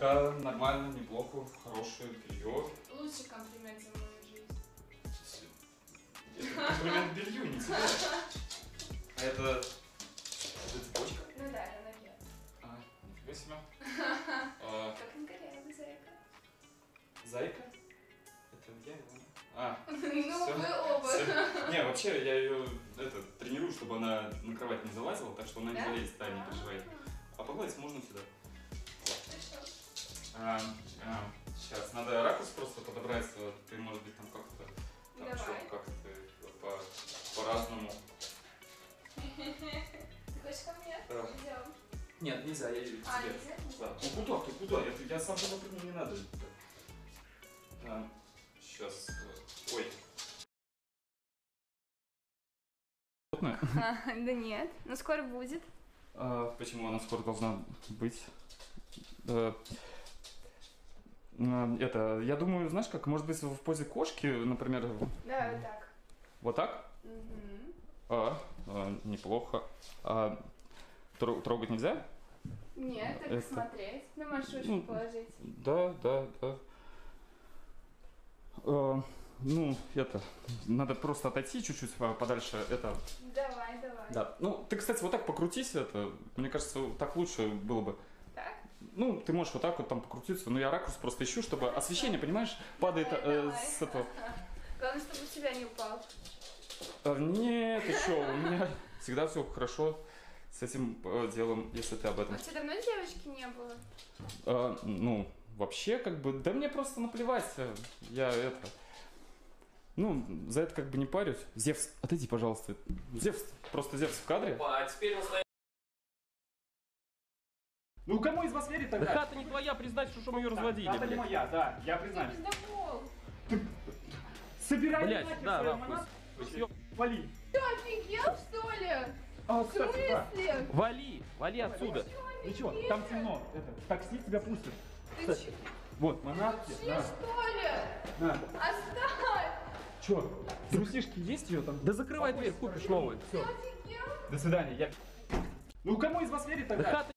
Да, нормально, неплохо, хорошее белье. Лучший комплимент за мою жизнь. Это комплимент белью, не тебе. А это... Это цепочка? Ну да, на ноге. А, нифига себе. А, Как корявый зайка. Зайка? Это я его? А, Ну, Всё. вы оба. всё. Не, вообще я ее это, тренирую, чтобы она на кровать не залазила, так что она не Да? залезет, да, не переживай. А погладить можно сюда. Хорошо. А, сейчас, надо ракурс просто подобрать, ты, может быть, там как-то, там Давай. как-то по, по-разному. Ты хочешь ко мне? Да. Идем. Нет, нельзя, я иду к А, тебе. нельзя? Да. Ну куда ты, куда? Это я сам прыгну, не надо. сейчас, ой. А, да нет. Ну скоро будет. А, почему она скоро должна быть? Э, а, Это, я думаю, знаешь как, может быть, в позе кошки, например, Да, вот так. вот так? Мгм. А, а, неплохо. А, тро- трогать нельзя? Нет, только Это- смотреть. Можешь ручку Ну, положить. Да, да, да. А, ну, это, надо просто отойти чуть-чуть подальше. Это, Давай, давай. да. Ну, ты, кстати, вот так покрутись, это, мне кажется, так лучше было бы. Ну, ты можешь вот так вот там покрутиться, но я ракурс просто ищу, чтобы освещение, понимаешь, падает Давай, э, давай. с этого. Главное, чтобы у тебя не упал. А, Нет, что, у меня всегда все хорошо с этим э, делом, если ты об А этом. у тебя давно девочки не было? А, ну, вообще, как бы, да мне просто наплевать. э, Я это. Ну, за это как бы не парюсь. Зевс, отойди, пожалуйста. Зевс, просто Зевс в кадре. А теперь. Ну кому из вас верит Да тогда? хата не твоя, признать, что мы ее разводили, Хата не блядь. моя, да, я признаю. Пиздобол. Собирай Блядь, нахер да, манат, съё- Вали. Ты офигел, что ли? А, В кстати, да. смысле? Вали, вали отсюда. Ничего, там темно. Это, такси тебя пустят. Ты че, Вот, манатки. че, На, что ли? на. Оставь! Чё, трусишки есть ее там? Да закрывай дверь, купишь новую. Ты офигел? До свидания, я... Ну кому из вас верит Да тогда? хата